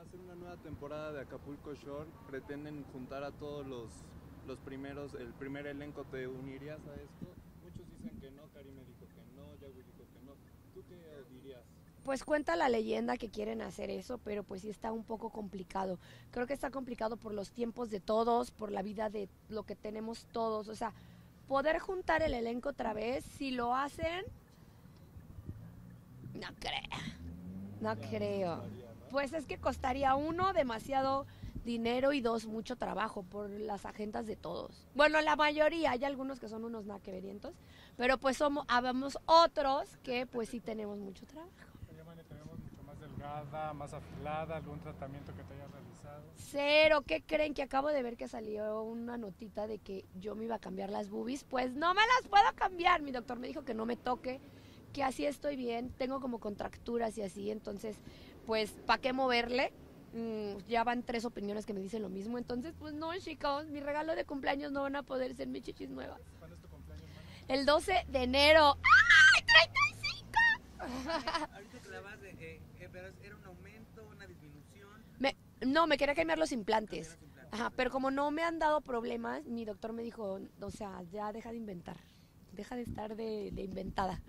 va a ser una nueva temporada de Acapulco Shore. Pretenden juntar a todos los, los primeros, el primer elenco. ¿Te unirías a esto? Muchos dicen que no, Karime dijo que no, Yahweh dijo que no. ¿Tú qué dirías? Pues cuenta la leyenda que quieren hacer eso, pero pues sí está un poco complicado. Creo que está complicado por los tiempos de todos, por la vida de lo que tenemos todos. O sea, poder juntar el elenco otra vez, si lo hacen, no creo. No creo. Pues es que costaría uno demasiado dinero y dos mucho trabajo por las agendas de todos. Bueno, la mayoría, hay algunos que son unos naqueverientos, pero pues somos habemos otros que pues sí tenemos mucho trabajo. Mucho más delgada, más afilada, algún tratamiento que te hayas realizado. Cero, ¿qué creen? Que acabo de ver que salió una notita de que yo me iba a cambiar las boobies. Pues no me las puedo cambiar. Mi doctor me dijo que no me toque, que así estoy bien. Tengo como contracturas y así, entonces, pues, ¿para qué moverle? Mm, ya van tres opiniones que me dicen lo mismo. Entonces, pues no, chicos, mi regalo de cumpleaños no van a poder ser mis chichis nuevas. ¿Cuándo es tu cumpleaños? El 12 de enero. ¡Ay, 35! Ahorita hablabas de, pero era un aumento, una disminución. Me- no, me quería cambiar los implantes. Cambiar los implantes. Ajá, pero como no me han dado problemas, mi doctor me dijo, o sea, ya deja de inventar. Deja de estar de, de inventada.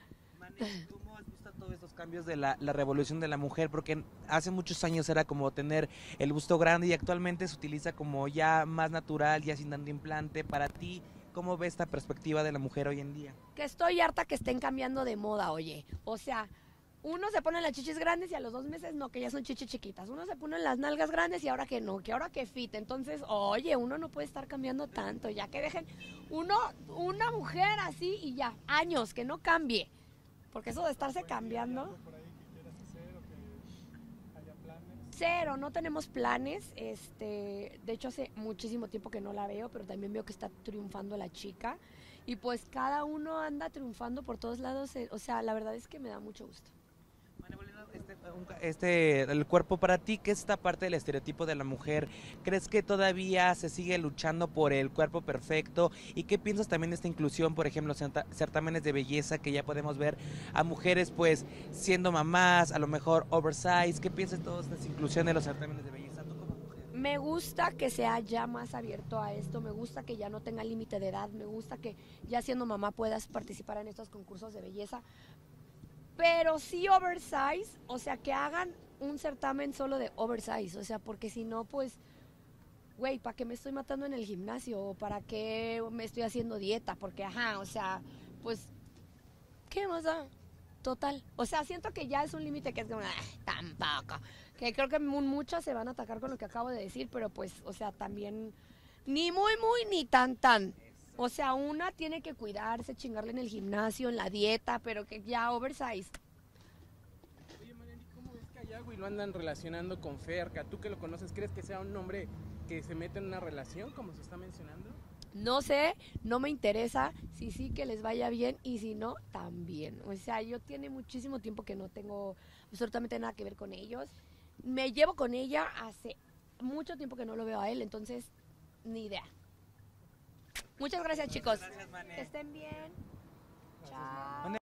¿Cómo has visto todos estos cambios de la, la revolución de la mujer? Porque hace muchos años era como tener el busto grande y actualmente se utiliza como ya más natural, ya sin tanto implante. Para ti, ¿cómo ves esta perspectiva de la mujer hoy en día? Que estoy harta que estén cambiando de moda, oye. O sea, uno se pone las chichis grandes y a los dos meses no, que ya son chichis chiquitas. Uno se pone las nalgas grandes y ahora que no, que ahora que fit. Entonces, oye, uno no puede estar cambiando tanto. Ya que dejen uno, una mujer así y ya, años, que no cambie. Porque eso de estarse cambiando. Cero, no tenemos planes. Este, de hecho hace muchísimo tiempo que no la veo, pero también veo que está triunfando la chica. Y pues cada uno anda triunfando por todos lados. eh, O sea, la verdad es que me da mucho gusto. Este, este, el cuerpo para ti, ¿qué es esta parte del estereotipo de la mujer? ¿Crees que todavía se sigue luchando por el cuerpo perfecto? ¿Y qué piensas también de esta inclusión, por ejemplo, certámenes de belleza que ya podemos ver a mujeres pues siendo mamás, a lo mejor oversize? ¿Qué piensas de toda esta inclusión de los certámenes de belleza? Me gusta que sea ya más abierto a esto, me gusta que ya no tenga límite de edad, me gusta que ya siendo mamá puedas participar en estos concursos de belleza, pero sí oversize, o sea, que hagan un certamen solo de oversize, o sea, porque si no, pues, güey, ¿para qué me estoy matando en el gimnasio? ¿O para qué me estoy haciendo dieta? Porque, ajá, o sea, pues, ¿qué más da? Total. O sea, siento que ya es un límite que es como, "Ah, tampoco. Que creo que mu- muchas se van a atacar con lo que acabo de decir, pero pues, o sea, también ni muy, muy, ni tan, tan. O sea, una tiene que cuidarse, chingarle en el gimnasio, en la dieta, pero que ya oversize. Oye, Mariani, ¿cómo ves que a Yagüi lo andan relacionando con Ferca? ¿Tú que lo conoces, crees que sea un hombre que se mete en una relación, como se está mencionando? No sé, no me interesa, si sí que les vaya bien y si no, también. O sea, yo tiene muchísimo tiempo que no tengo absolutamente nada que ver con ellos. Me llevo con ella hace mucho tiempo que no lo veo a él, entonces ni idea. Muchas gracias chicos. Gracias, Mane. Que estén bien. Chao.